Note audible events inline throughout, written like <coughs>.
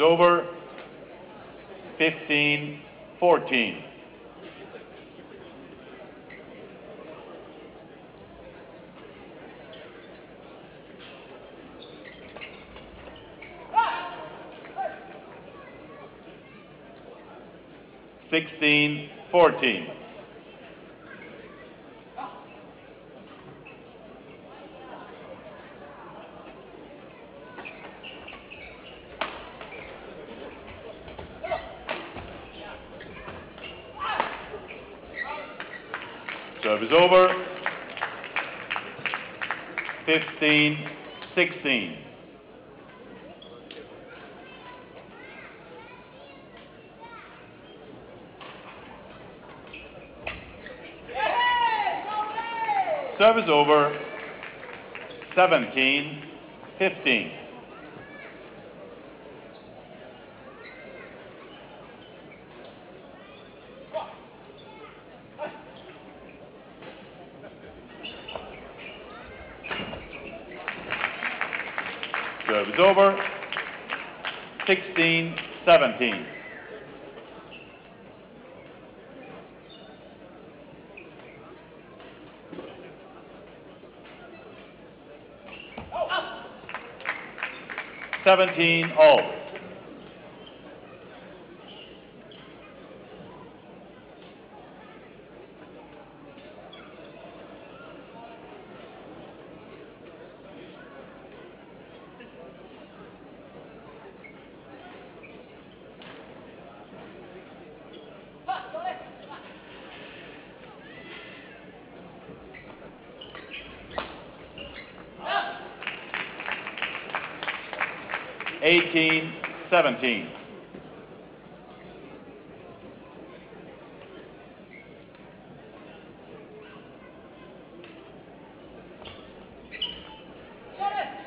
Is over. 15 14. Sixteen, fourteen. Serve is over. 15, 16. Service over. 17, 15. Serve is over. 16, 17. Seventeen all. Eighteen, seventeen.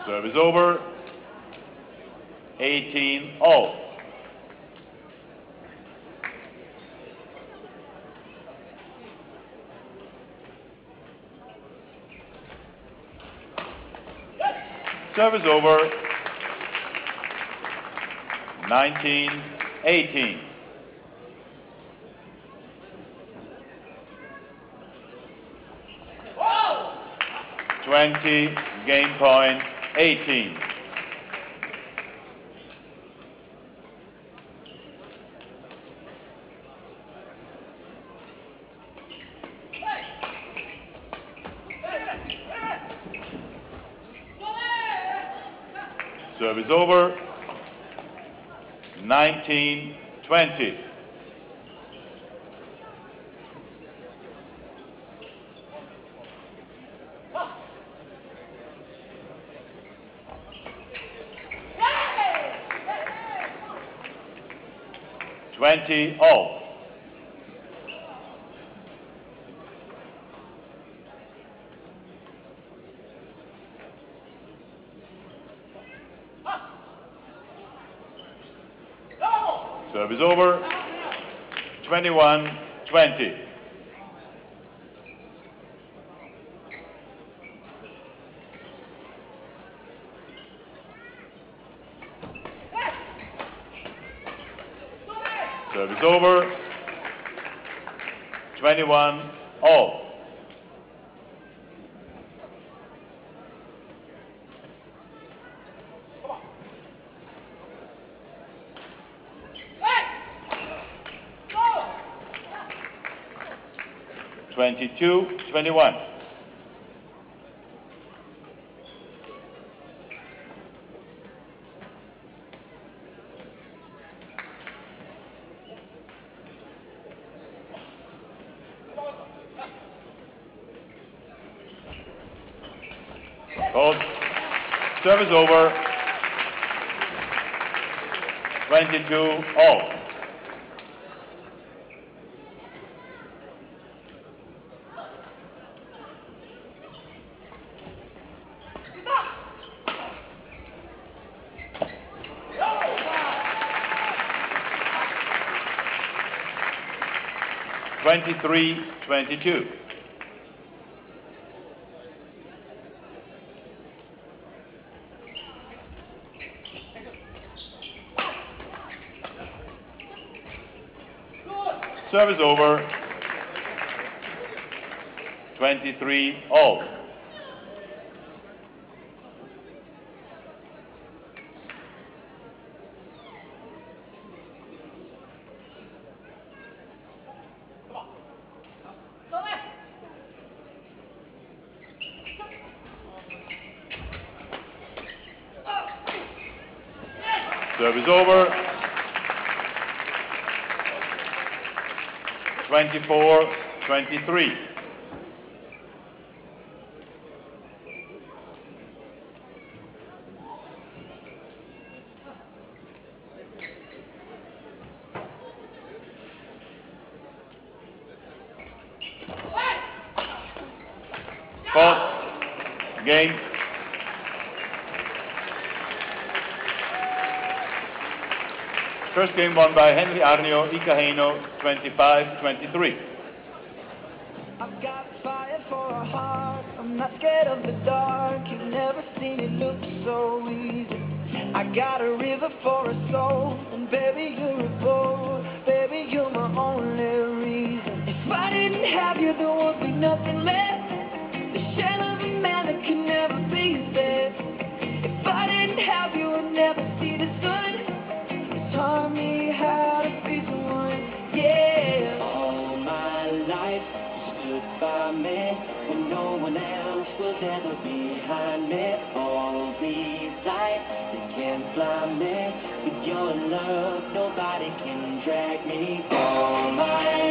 Serve is over. 18 all. Serve is over. 19 18. Twenty game point eighteen. Serve is over. 19 20. Twenty all. Serve is over. 21 20. Serve is over. 21 all. Twenty-two, twenty-one. Hold. Service over. Twenty-two, all. 23-22. Service over. 23-0. is over. 24, 23. First game won by Henry Arnio, Ika 25-23. love, nobody can drag me down.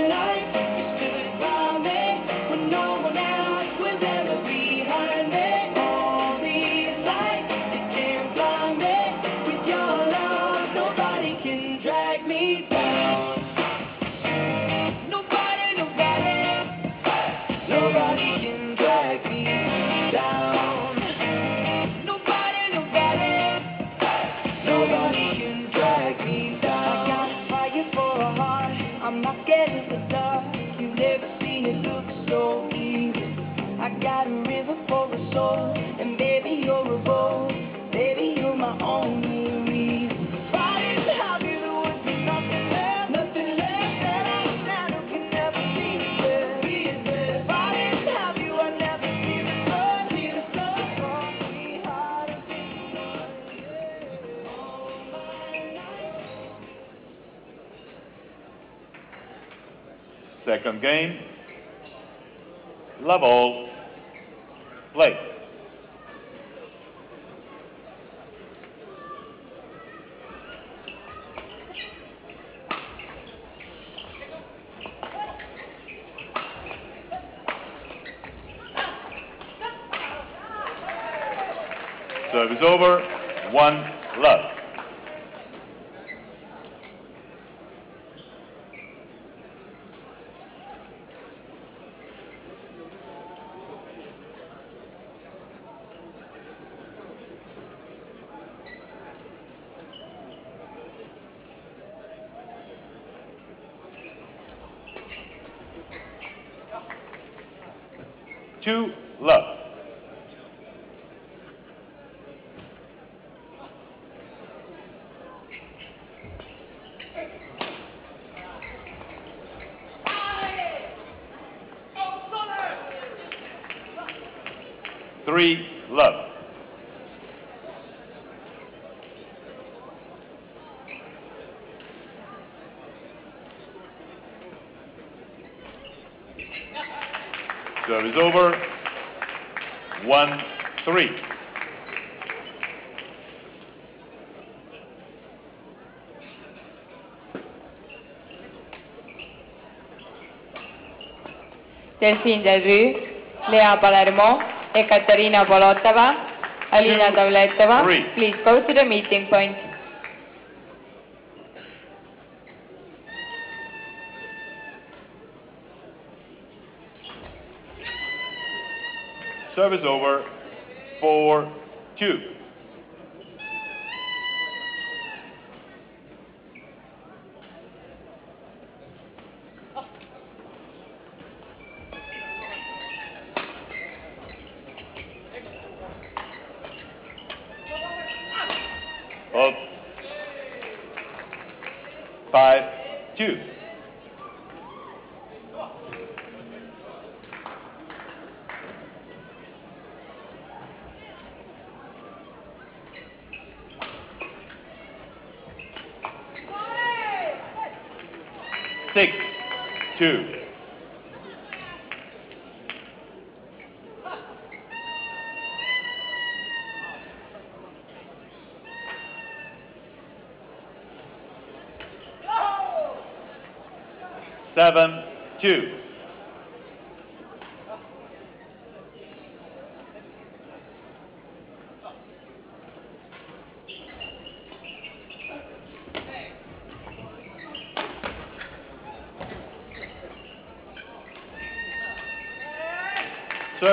second game. Level. Serve is over. 1-3. Delphine Delrue, Lea Palermo, Ekaterina Bolotova, Alina Davletova, please go to the meeting point. Serve is over. Four, two.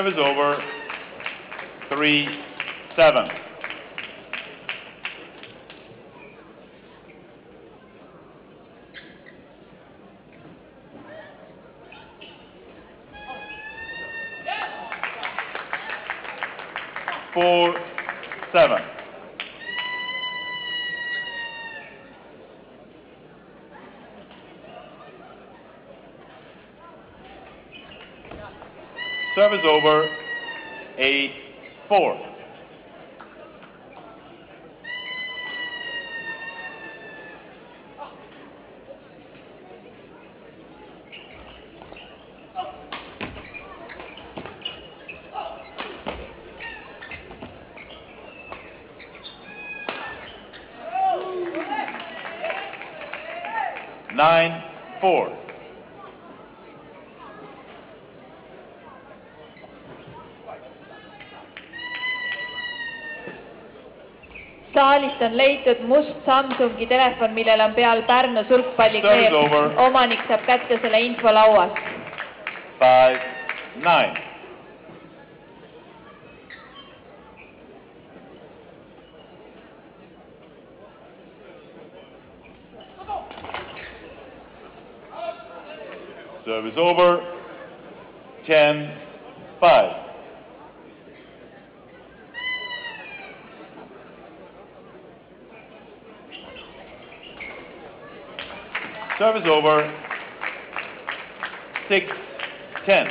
is over. 3 7. Is over. Eight, four. Nine, four. Saalist on leitud must Samsungi telefon, millel on peal Pärnu sulgpallikleep over.. omanik saab kätte selle info lauas. Five, nine. Serve is over. Ten, five. Serve is over. Six, ten.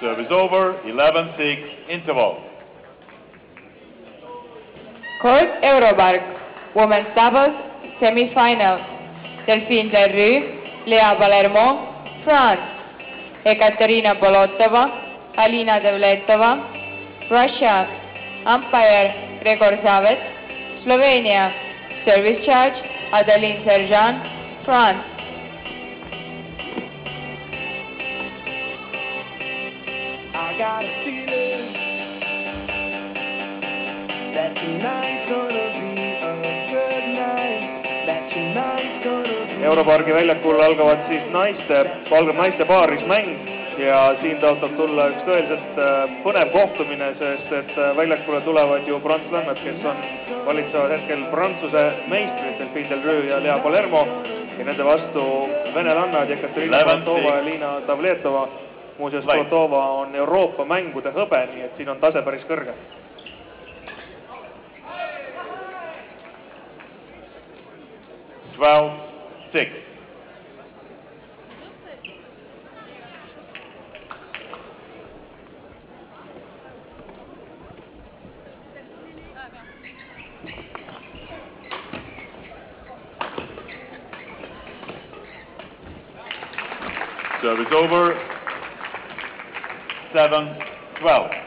Serve is over. Eleven, six. Interval. Court Europark, Women's Doubles, Semifinal. Delphine Delrue, Lea Palermo, France. Ekaterina Bolotova, Alina Devletova, Russia. Umpire Gregor Savets, Sloveenia. Service charge Adeline Serjan, France. I got a feeling that tonight's gonna be a good night. That tonight's gonna be. Europargi väljakul algavad siis naiste, algab naiste paarismäng ja siin tõotab tulla üks tõeliselt äh, põnev kohtumine, sest et äh, väljakule tulevad ju prantslannad, kes on, valitsevad hetkel Prantsuse meistrid, Delphine Delrue ja Lea Palermo ja nende vastu venelannad Jekaterina Plotova ja. Liina Davletova. muuseas, Light. Plotova on Euroopa mängude hõbe, nii et siin on tase päris kõrge. Twelve, six. over 7 12.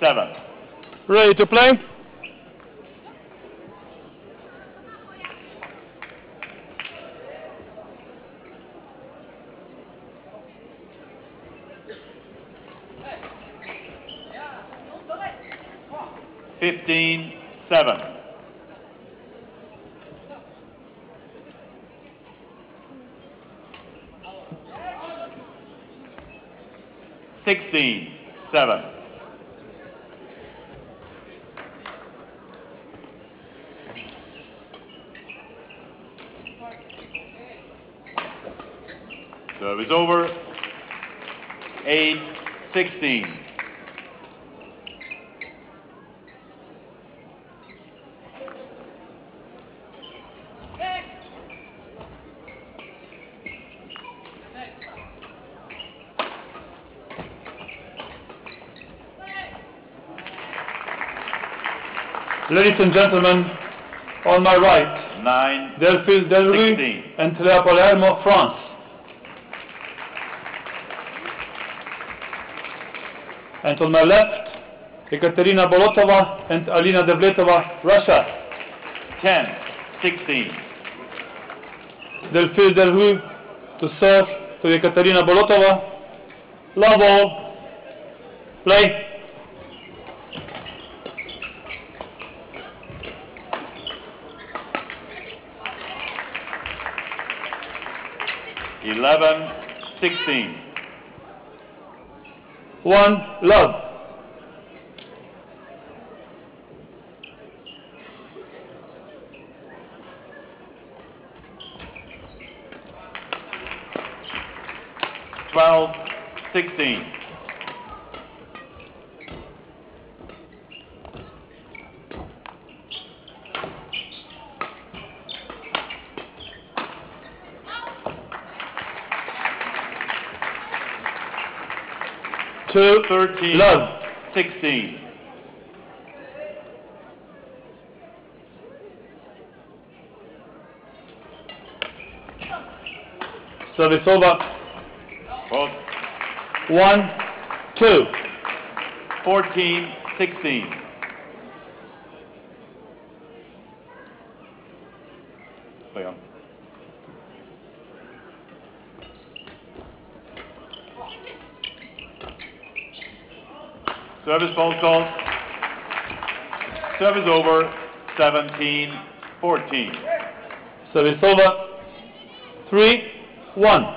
7. Ready to play? And gentlemen, on my right, 9, Delphine Delrue 16. and Lea Palermo, France. And on my left, Ekaterina Bolotova and Alina Davletova, Russia. 10, 16. Delphine Delrue to serve to Ekaterina Bolotova. Love all. Play. Eleven, sixteen. One, love. Twelve, sixteen. 13. Love. 16. Service over. Hold. 1, 2. 14, 16. phone is over, 17 14. is over, 3 1.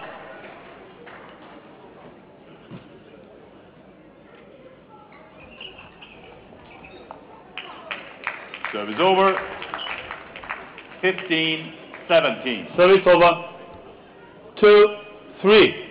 Service over, 15 17. Service over, 2 3.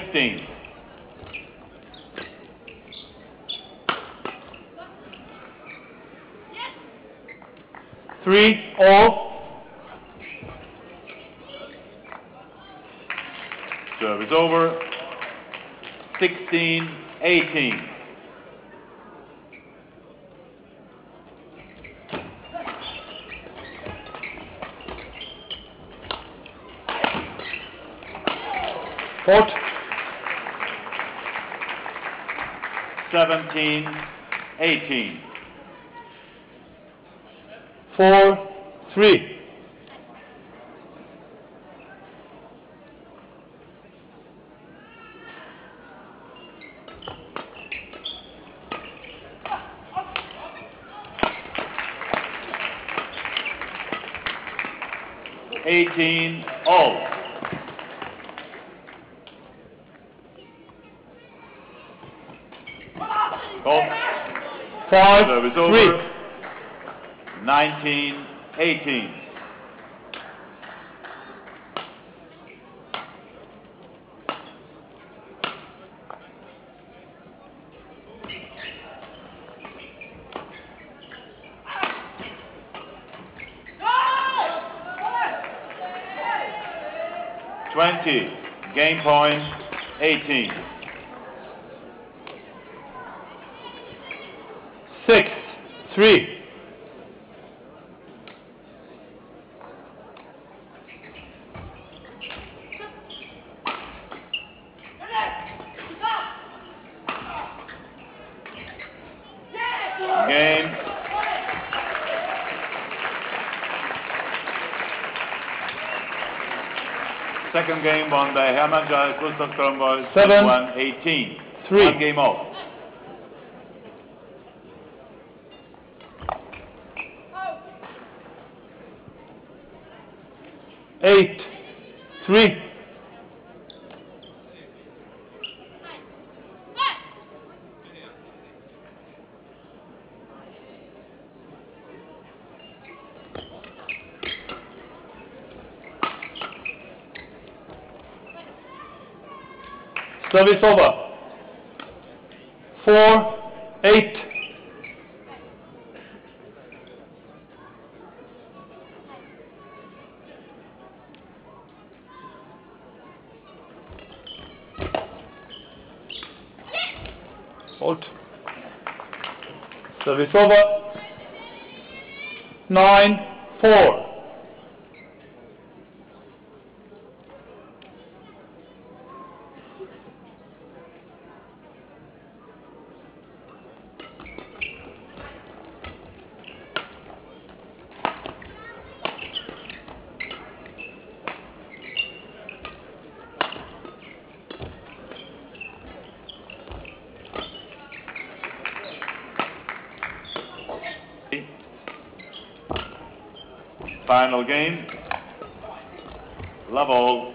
15. Three, all. Serve is over. 16, 18. Fort 17, 18. 4, 3. Fourth 19, 18. Twenty. Game point, 18. Second game won by Hermann Giles Gustav Kronborg, Seven. 21-18. Three. One game off. eight, three, service over, four, eight, Hold. Service over. Nine, four. Game. Love all.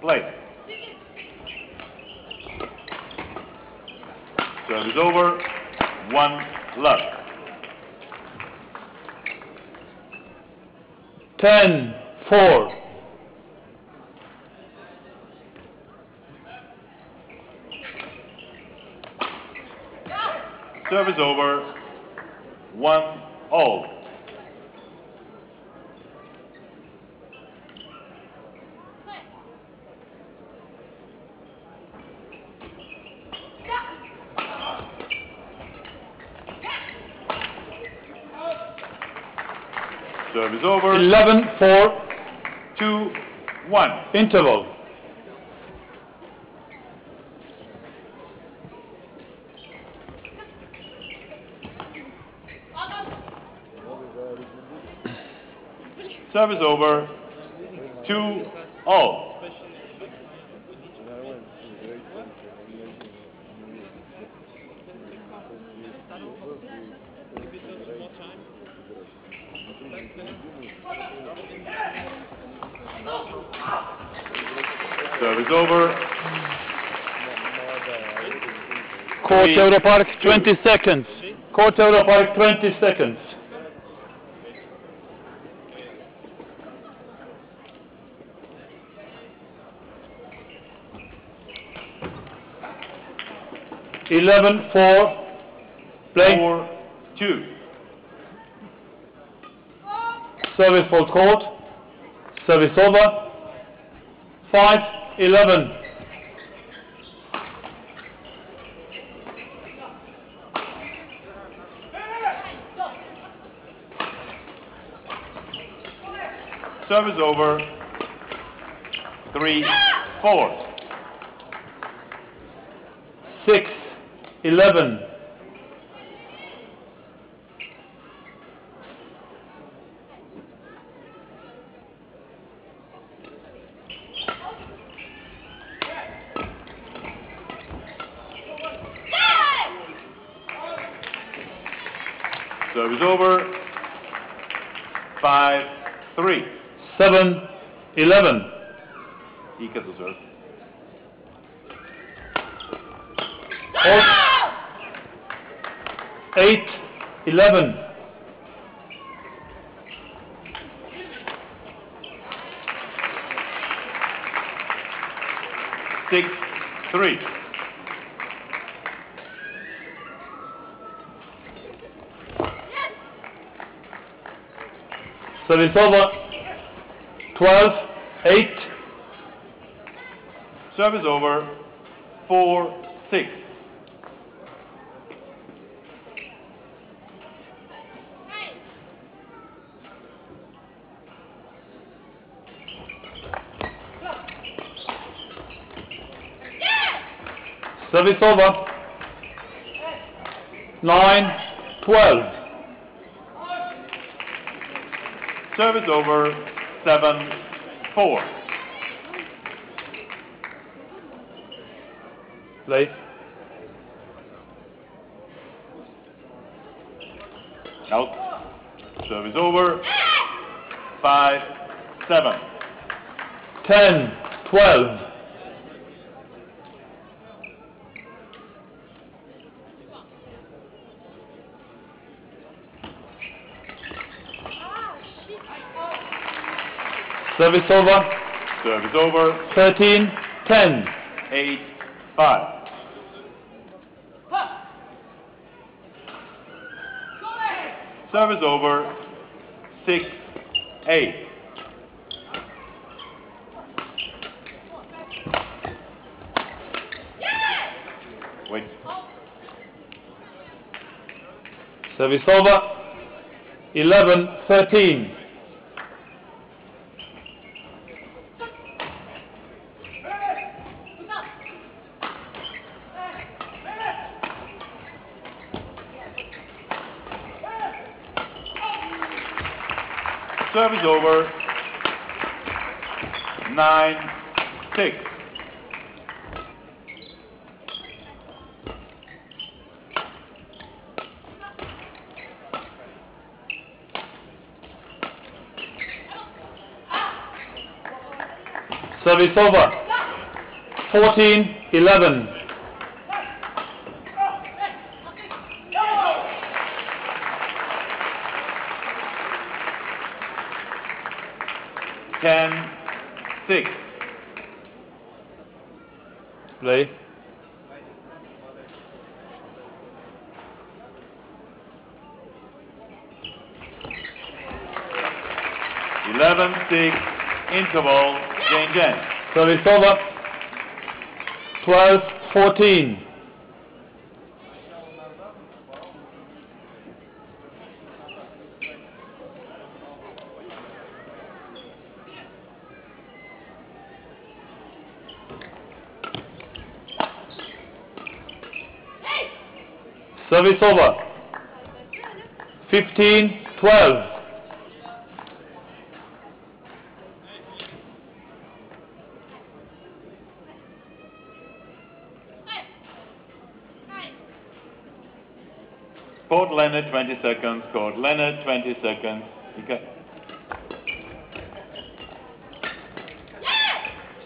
Play. Service over. One love. Ten, four. Service over. One all. Service over. Eleven, four. Two, one. Interval. Service over. Two, all. Service over. Court Three, Euro Park, 20 seconds. Court Euro Park, 20 seconds. Eleven, four. Play. Four, two. Service for court. Service over. Five, eleven. Service over. Three, four. Six, eleven. Over. Five, three. Seven, eleven. Equal to serve. Eight, eleven. Six, three. Service over. Twelve, eight. Service over. Four, six. Service over. Nine, twelve. Serve is over, 7-4. Play. Out. Serve is over. 5, 7. Ten, twelve. Service over. Service over. 13, 10. Eight, five. Service over. Six, eight. Wait. Service over. 11, 13. Service over. Nine, six. Service over. 14, 11. Ten, six. Play. Eleven, six. Interval. Change end. Service over. 12, 14. Service over. 15, 12. Court Leonard, 20 seconds. Court Leonard, 20 seconds. Okay.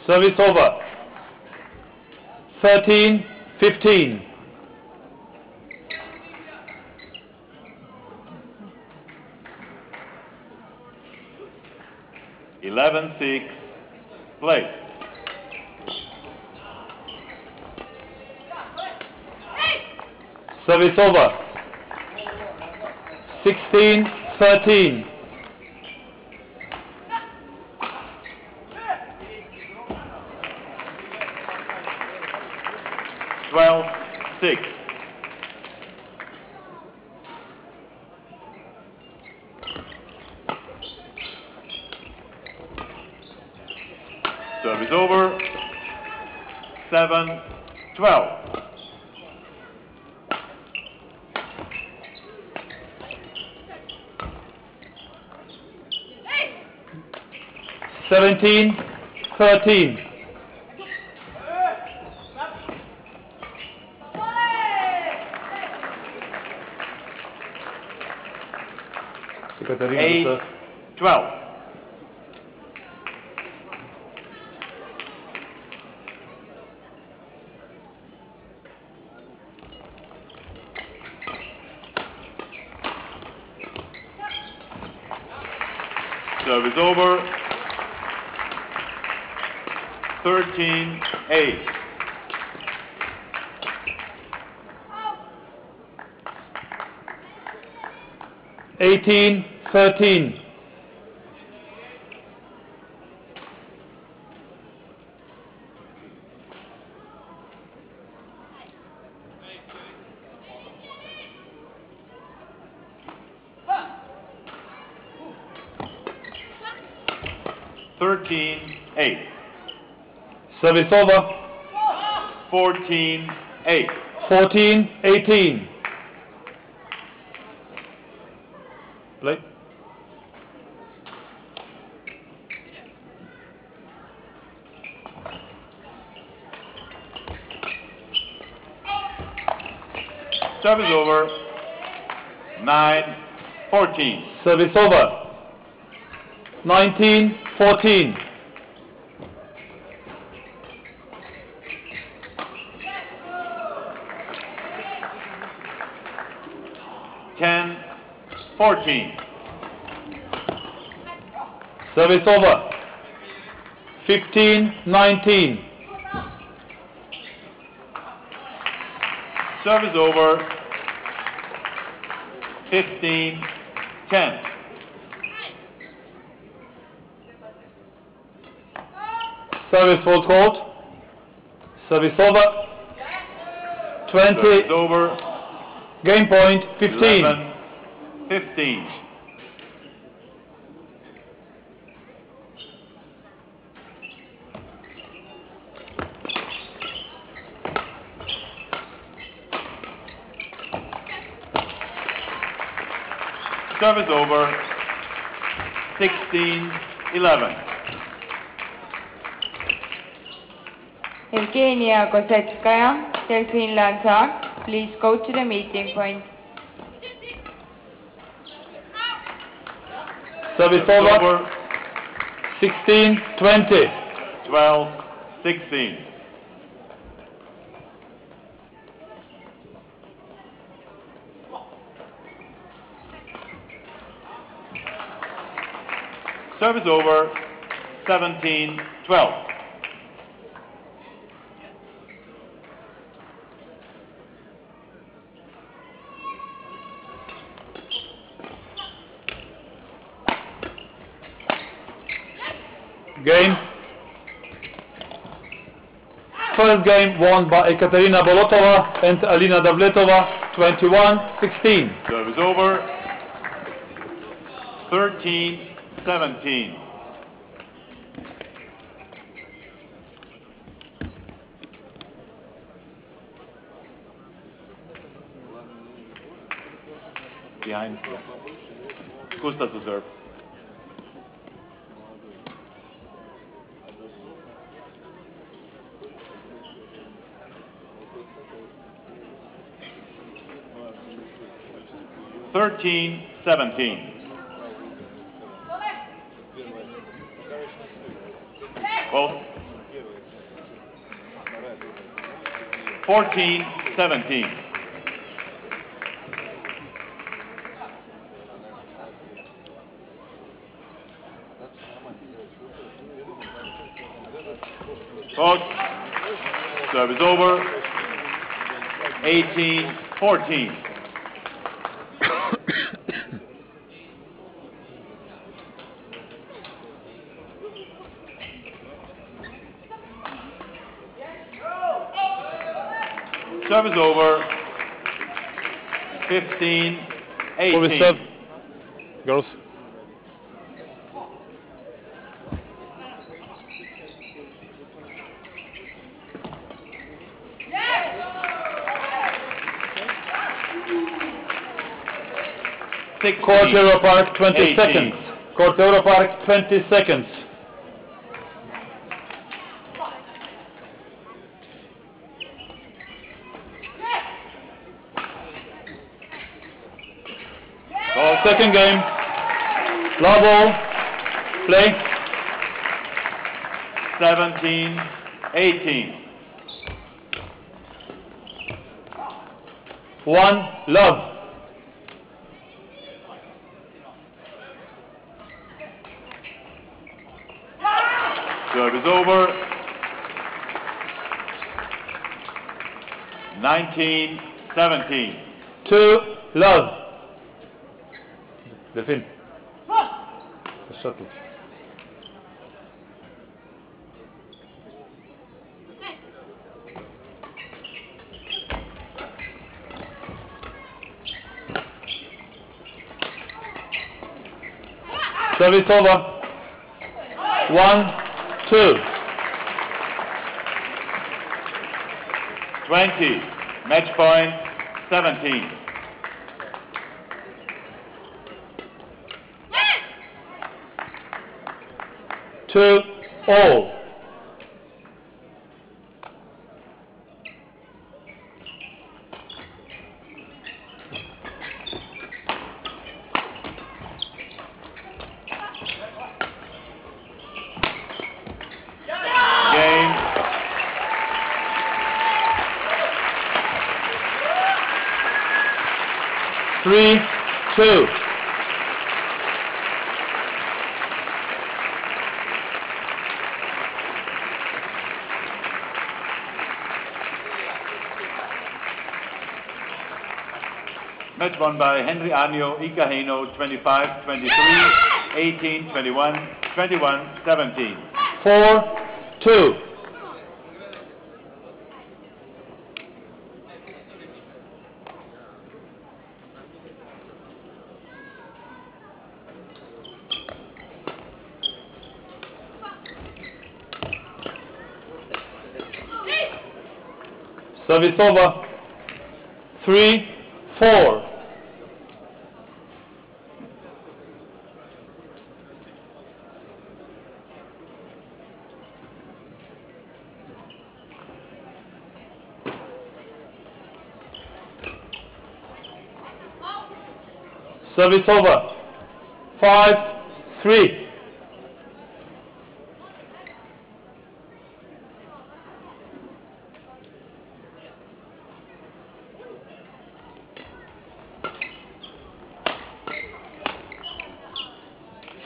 Service over. 13, 15. Eleven, six. Play. Service over. 16, 13. 13, 13. Eight, 12. 13A. Eighteen, thirteen. Service over. Fourteen, eight. Fourteen, eighteen. Play. Service over. Nine, fourteen. Service over. 19 14. Ten, fourteen. Service over. 15 19. Service over. Fifteen, ten. Service full court. Service over. 20. Service over. Game point 15. Eleven, fifteen. Service over. Sixteen, eleven. Evgenia Kosetskaya, Delphine Lansac, please go to the meeting point. Service Service over. over. 16 20. Twelve, sixteen. Service over, seventeen, twelve. Game. First game won by Ekaterina Bolotova and Alina Davletova 21-16. Service over, 13-17. Behind. Gustav to serve. 13 17. Well, 14 17. Folks, service over. 18 14. serve is over. 15, 18. Serve. Girls. Quarter of arc 20 18. seconds. Quarter of arc 20 seconds. Second game. Love ball. Play. Seventeen, eighteen. One. Love. Service over. Nineteen, seventeen. Two. Love. Delphine. The shuttle. Service over. One, two. Twenty. Match point, seventeen. to all. Game. Three, two. Match won by Henry Agno, Ika Hino, 25, 23, 18, 21, 21, 17. four, two. Service over. Three, four. Service over. Five, three.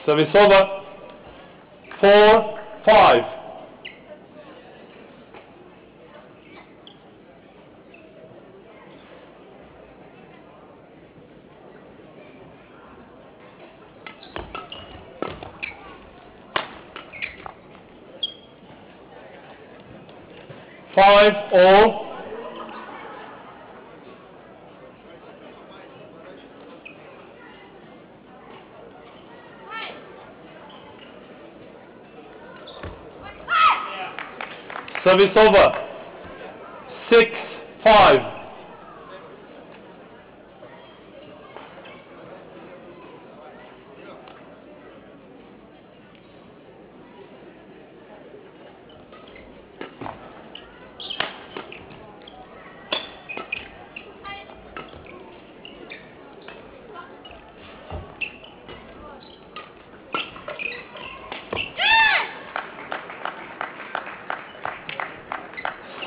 Service over. Four, five. Five all. Service over. Six, five.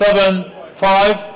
Seven, five.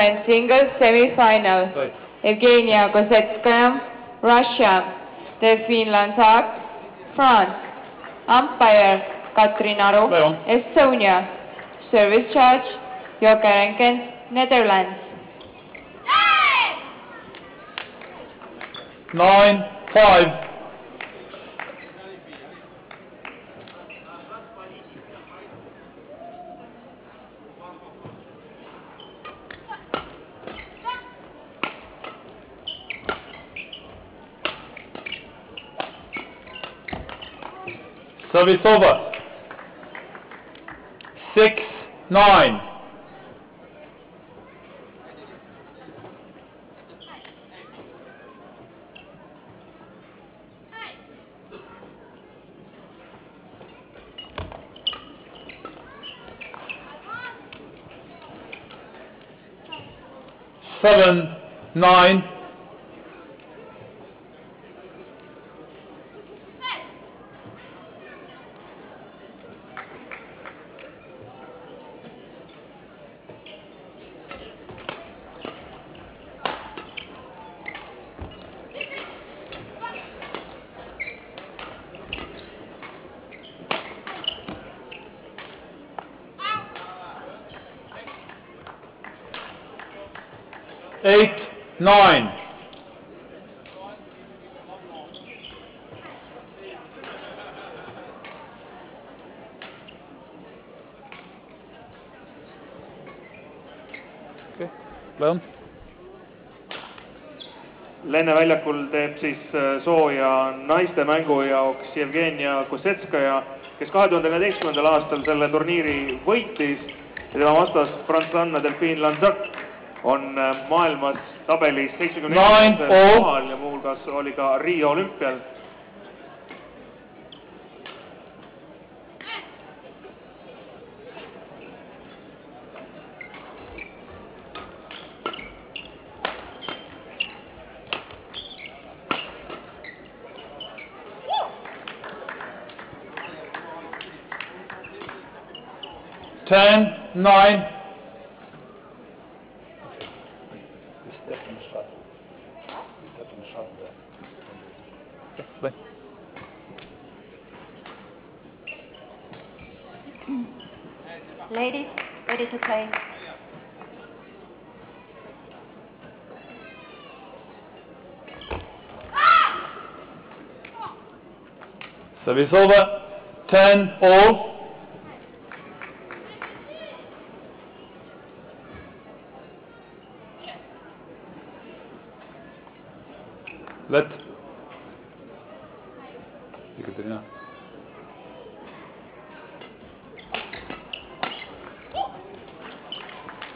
Women's singles semi-final. Right. Evgenia Kosetskaya, Russia. Delphine Lansac, France. Umpire Katrin Aru, Estonia. Service charge Jokerenkens, Netherlands. Nine, five. Service over. Six, nine. Seven, nine. Siis äh, sooja naiste mängu jaoks Jevgenia Kosetskaja, kes kahe tuhande neljateistkümnendal aastal selle turniiri võitis ja tema vastas prantslane Delphine Lanzac on äh, maailmas tabelis seitsmekümne esimesel all. kohal ja muuhulgas oli ka Riio olümpial. Ten, nine. Ladies, ready to play. Service over. Ten, all. Let. Екатерина.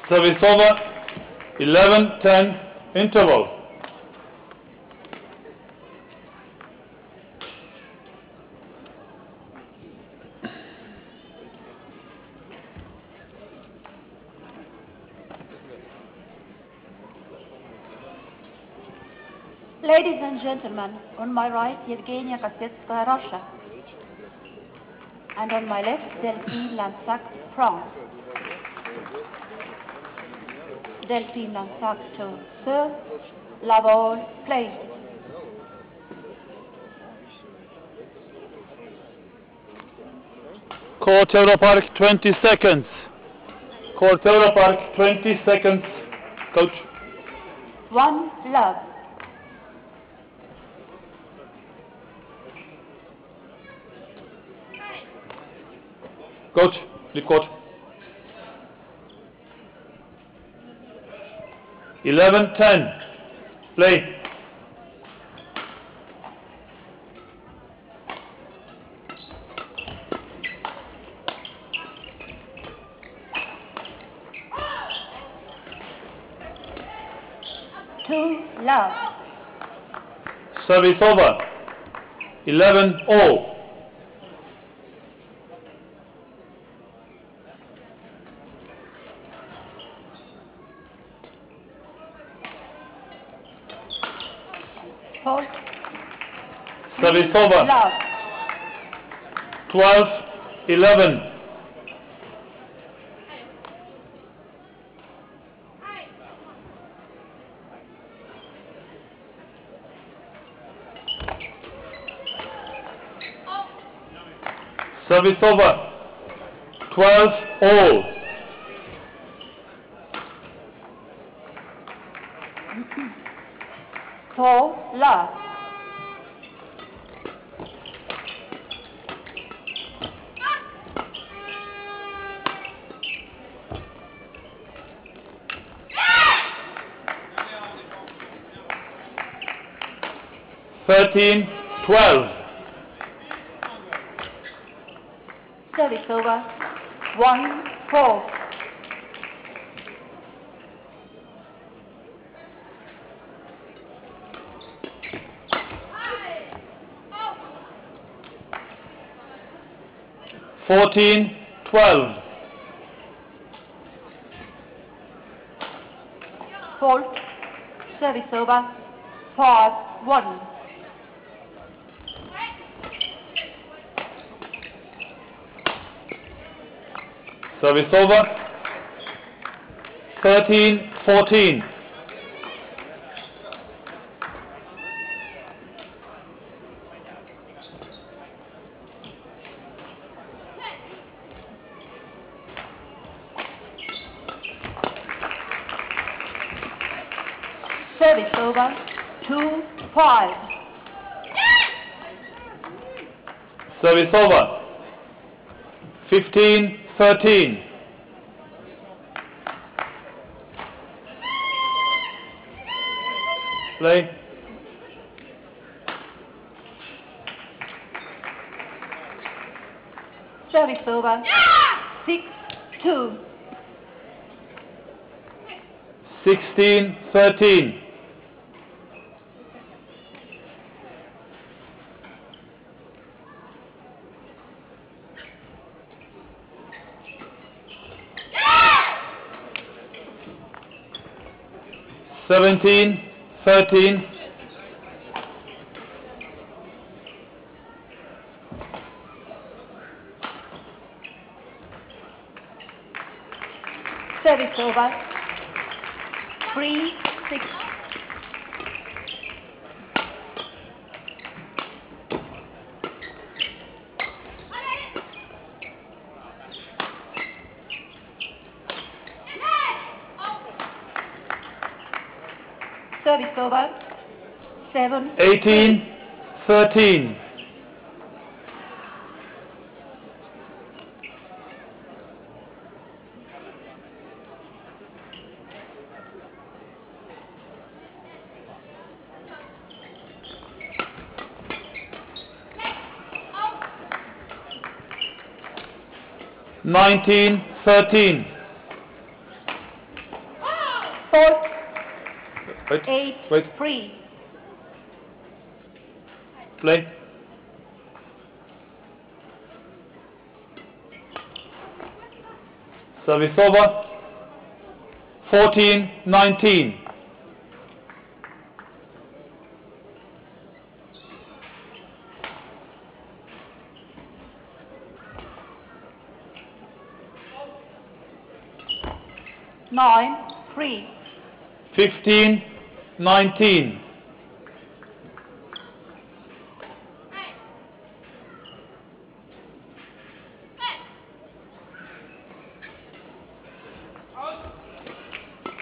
Service over. 11, 10, interval. On my right, Yevgenia Kosetskaya, Russia. And on my left, Delphine Lansac, France. Delphine Lansac to serve, Lavol, play. Court Park 20 seconds. Court Park 20 seconds. Coach. One love. Coach. Lead coach. 11 10. Play. Two love. Service over. 11 all. Fault. Service over. Love. 12 11. Service over. 12 all. 13, 12. Service over. 1, 4. Fourteen, twelve. Fault. Service over. Pause. One. Service over. Thirteen, fourteen. Service over. Two five. Service over. Fifteen, 13. Play. Very sober. Six, two. 16, 13. 17, 13, Service over. 30 7. 18. 13. Nineteen, thirteen. Wait, eight, wait, three. play. Service over. Fourteen, nineteen. Nine, three. Fifteen, nineteen.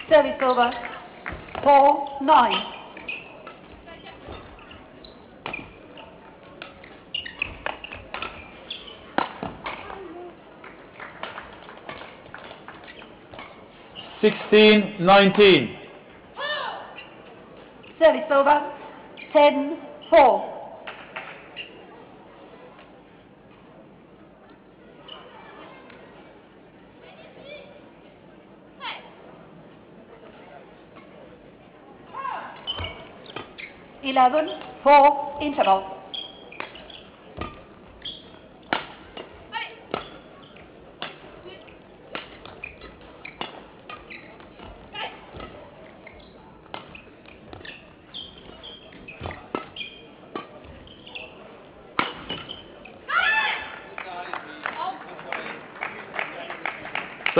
Service over. Four, nine. Sixteen, nineteen. Service over. Ten, four. Eleven, four, interval.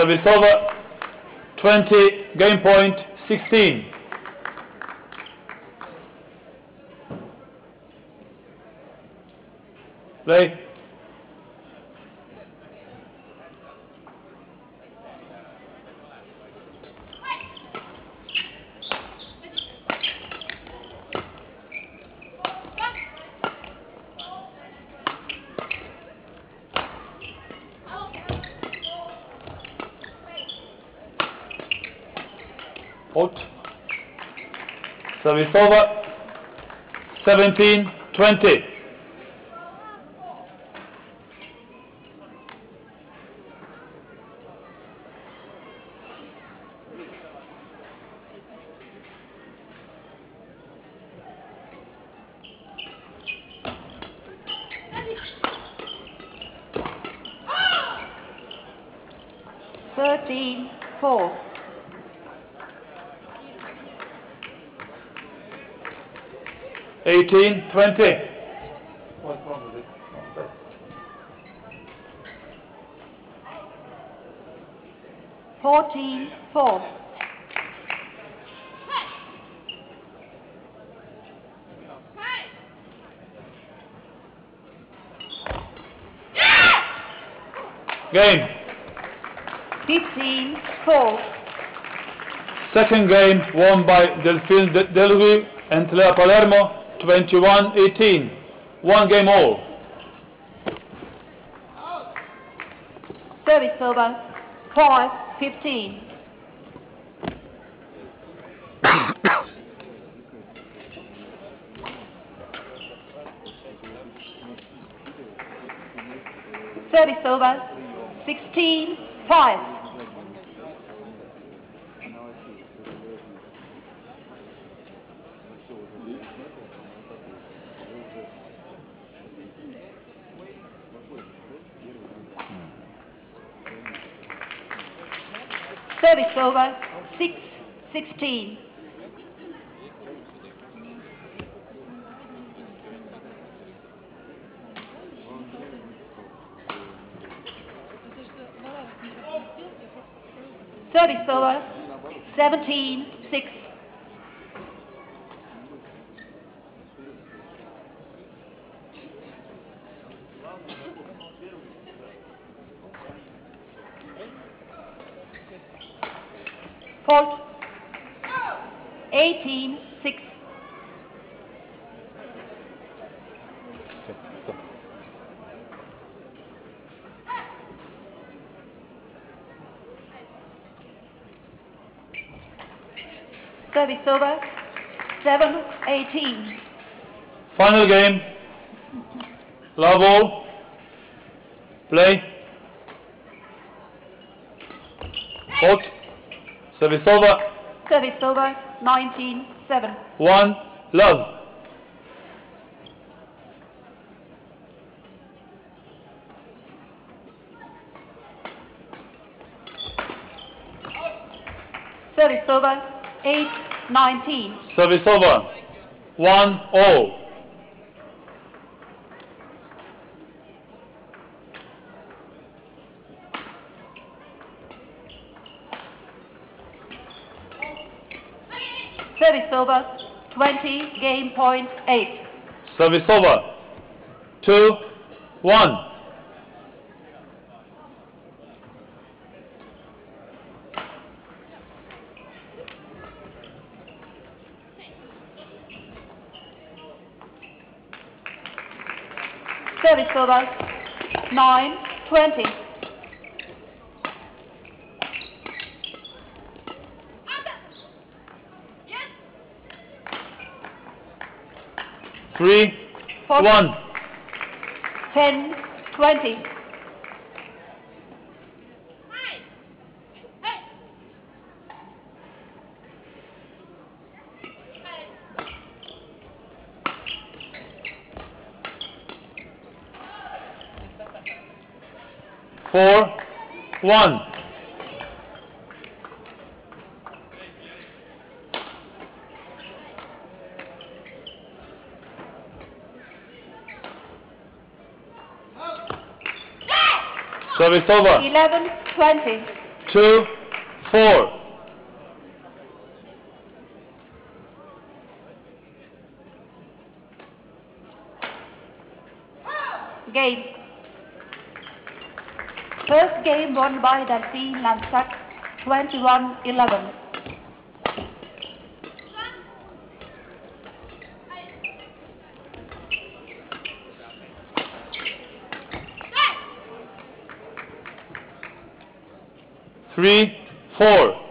Over. Twenty, game point, sixteen. Play. over 17, 20. Eighteen, twenty. Fourteen, four. Game. Fifteen, four. Second game won by Delphine De- Delrue and Lea Palermo, 21-18. One game all. Service over. 15. <coughs> Service over. 16 5. 34, 17, Service over. 7 18. Final game. Love all. Play. Out. Service over. Service over. 19 7. One. Love. Service over. 8 19. Service over. 1 0. Service over. 20, game point 8. Service over. 2 1. servers. 9, nine, twenty. Three, 40, one. Four. One. Service over. 11 20. Two. Four. Game. Won by Delphine Lansac, 21 11. Three. Four.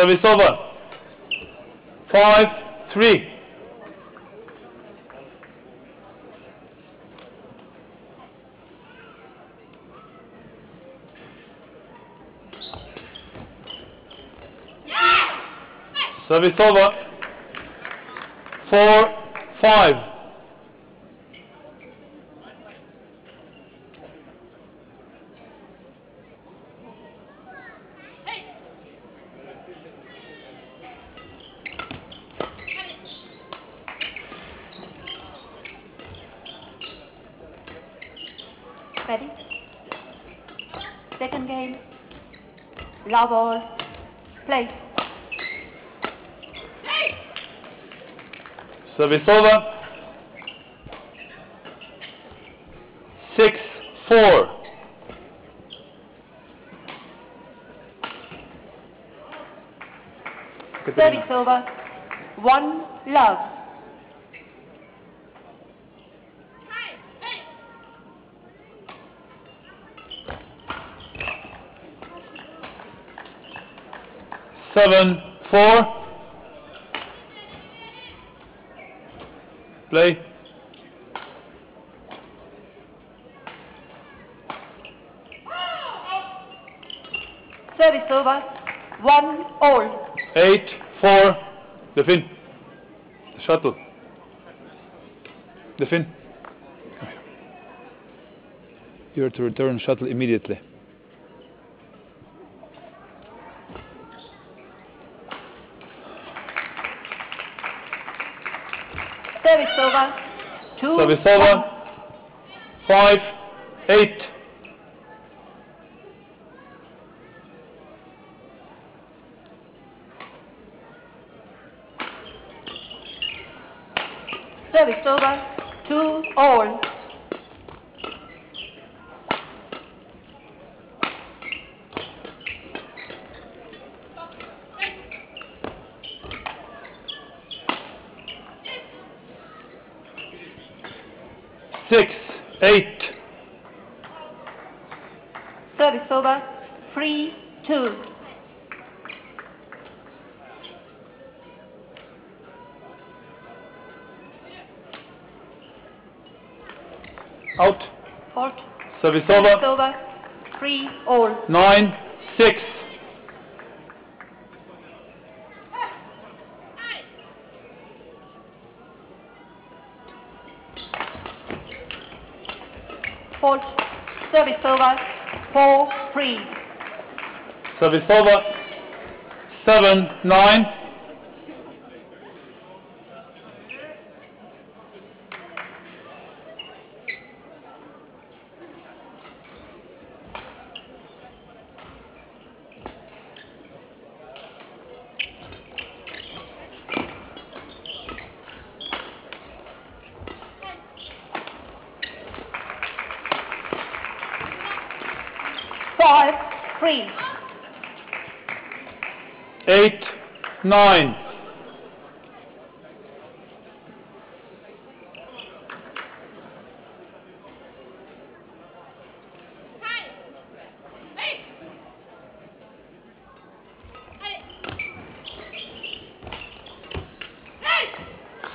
Service over. Five. Three. Service over. Four, five. Ready? Second game. Love all. Play. Service over. Six, four. Service over. One love. Seven, four. Play. Service over. One all. Eight, four. The fin. The shuttle. The fin. You are to return shuttle immediately. Service over. Two. Service over. one. Five, eight. Service over. Two all. Service over. Three, all. Nine, six. Fault. Service over. Four, three. Service over. Seven, nine. 9.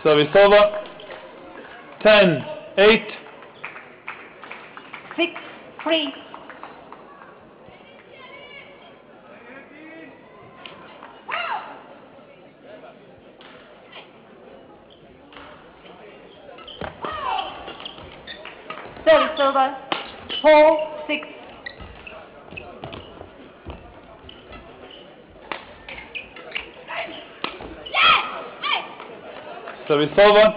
Service over. 10, 8. 6, 3. Service over.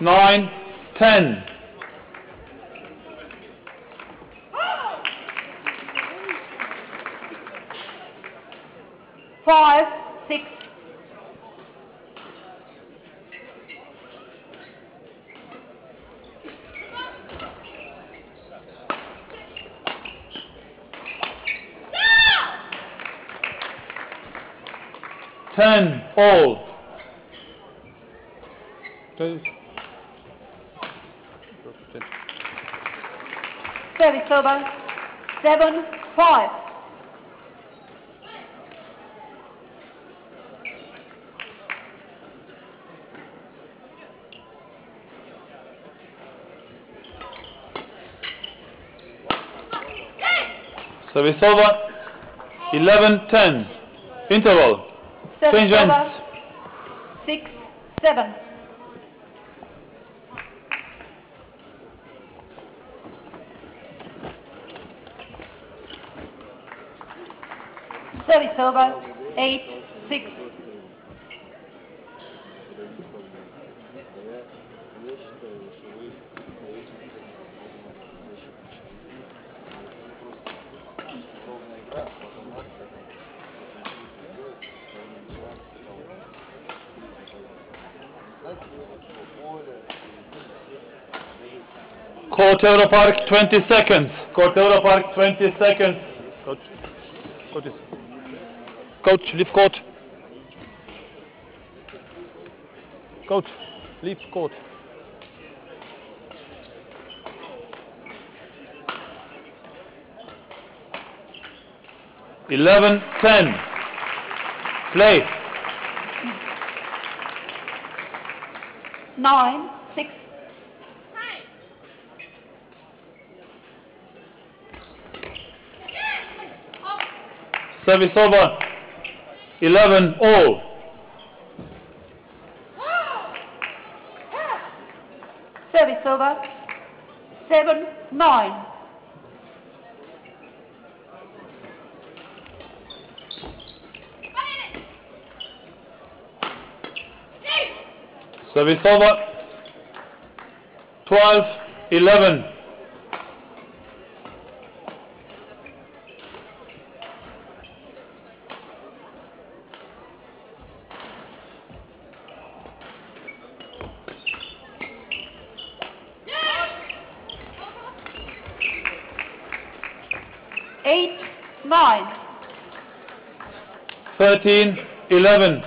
Nine, ten. Five, six. Ten, Please. Service over. Seven, five. Service over. Eleven, ten. Interval. Change ends. over. Six, seven. Service over. Eight, Court Euro Park, 20 seconds. Court Euro Park, 20 seconds. Coach. Coach. is- Coach, leave court. Coach, leave court. 11 10. Play. nine, Service over. 11 all. service over, seven, nine, Service over. 12 11. 13 11.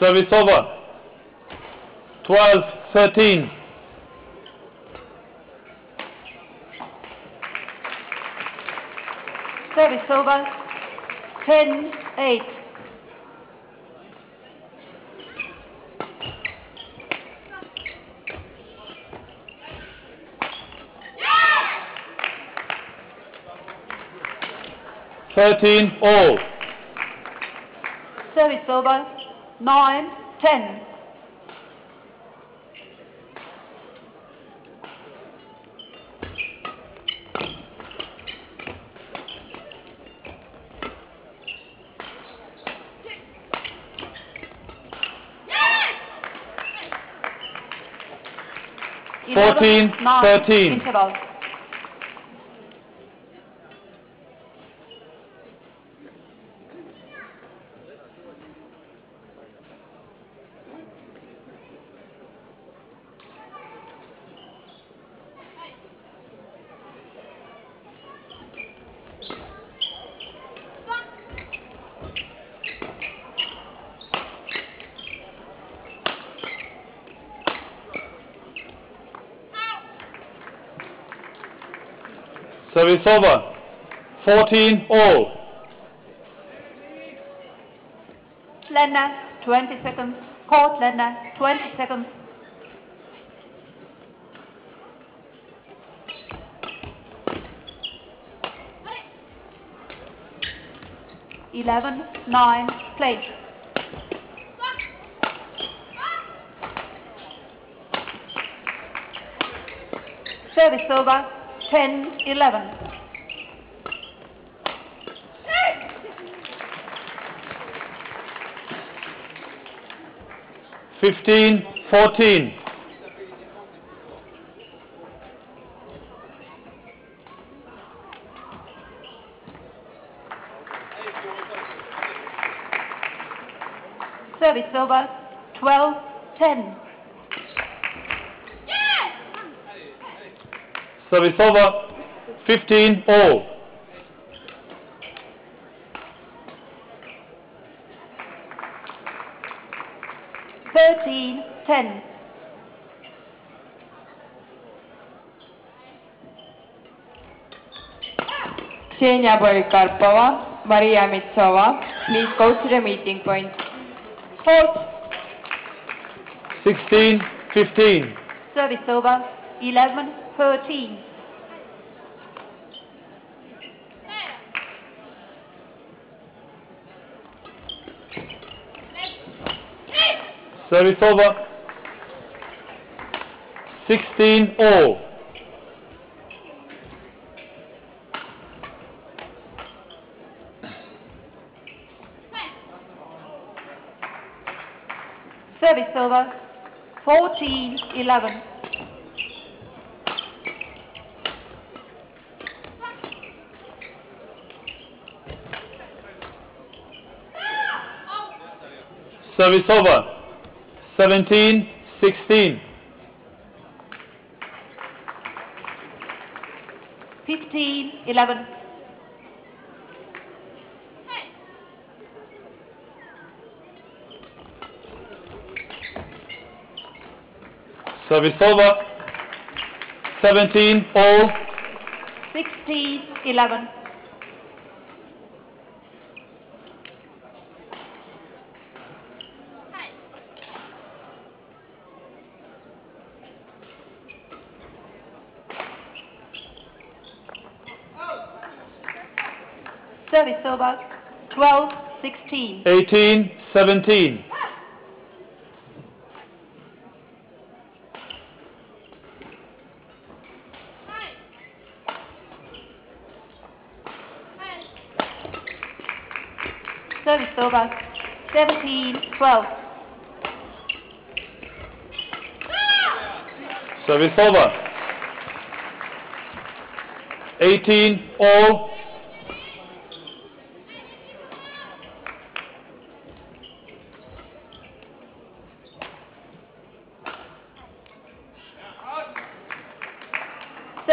Service over. 12 13. service over, ten, eight, Thirteen all. service over, nine, ten, Fourteen, eleven, nine, thirteen. interval, Service over. 14 all. Lerner, twenty seconds, court Lerner, twenty seconds, eleven, nine, play. Service over, ten, eleven. Fifteen, fourteen. Service over, twelve, ten. Service over. Fifteen all. Thirteen, ten. Ksenia Polikarpova, Maria Mitsova, please go to the meeting point. Court, Sixteen, fifteen. service over, eleven, thirteen. Service over. Sixteen all. Service over, fourteen, eleven. Service over. 17, 16. 15, 11. Service over. 17, all. 16, 11. 16. 18 17. Service over 17 12. Service over. 18 all.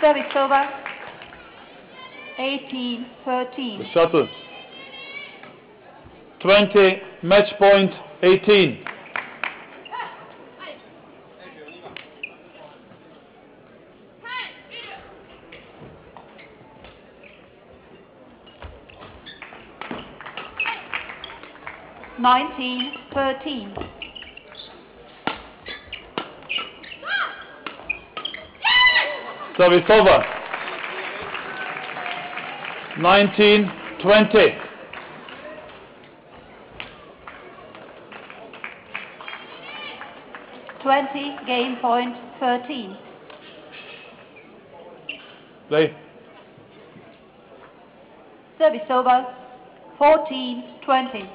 Service over. 19 18. Service over 18 13. The shuttle. 20 match point 18. Nineteen thirteen. Service over. 19 20. Twenty game point thirteen. Play. Service over fourteen twenty.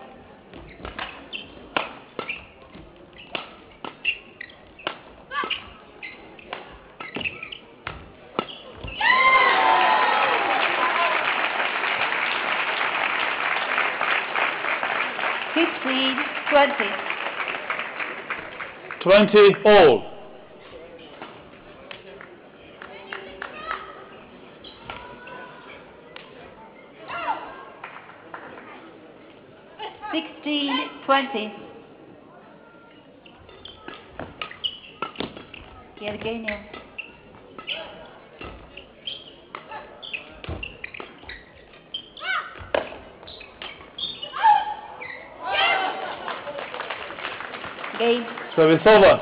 Fifteen twenty. 20 all. Sixteen twenty. Yevgenia. Over.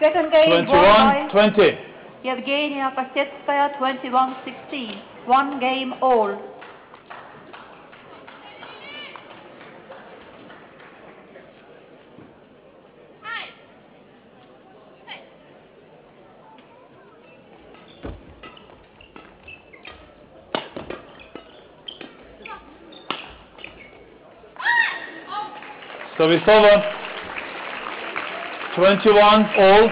Second game won 21 by 20. Yevgenia Kosetskaya 21-16. One game all. Over. 21 all.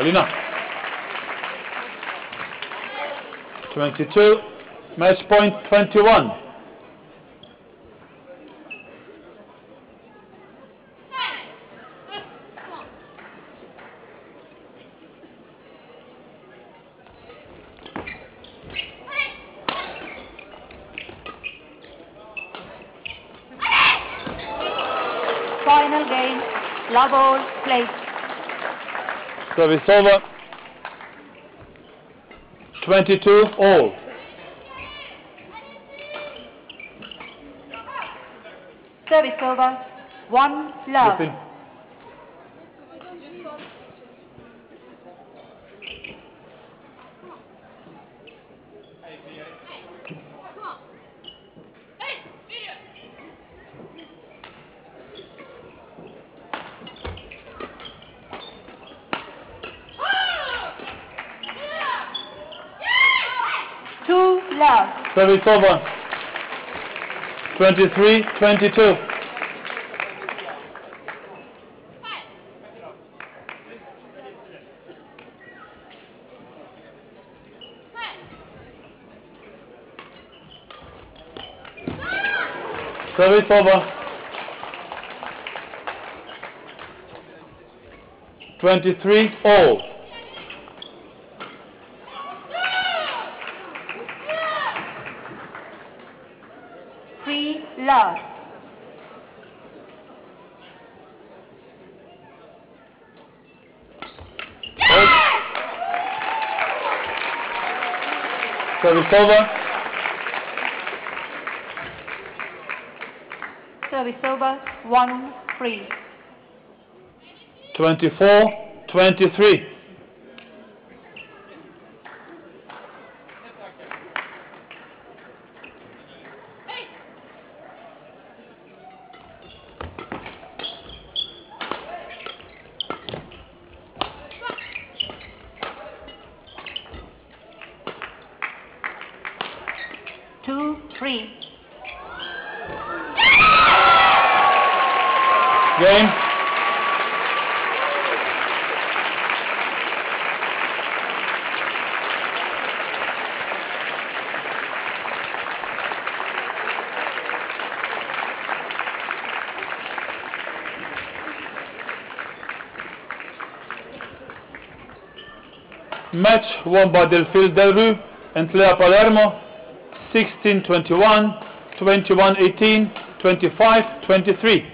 Alina. 22. Match point 21. Final game. Love all. Play. Service over. 22 all. Service over. One love. Listen. Service over. 23-22. Service over. 23 all. Service over. Service over. one, three. 24 23. Two free. Game. Match won by Delphine Delrue and Lea Palermo 16-21, 21-18, 25-23.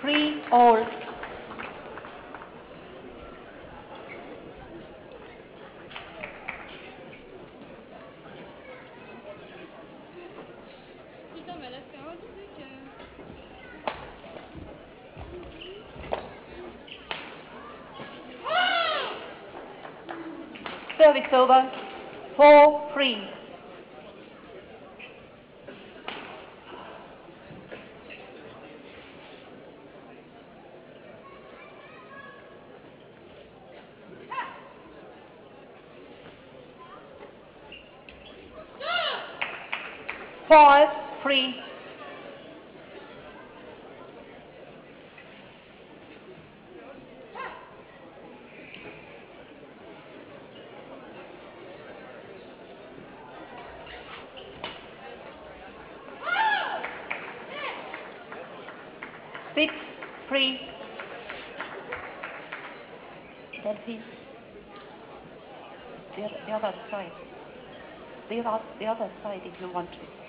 Free all. Putain, mais elle a fait un truc. euh. Service over. Four free. Five free. Six free. Delphine. The other, the other side. The other, side if you want to.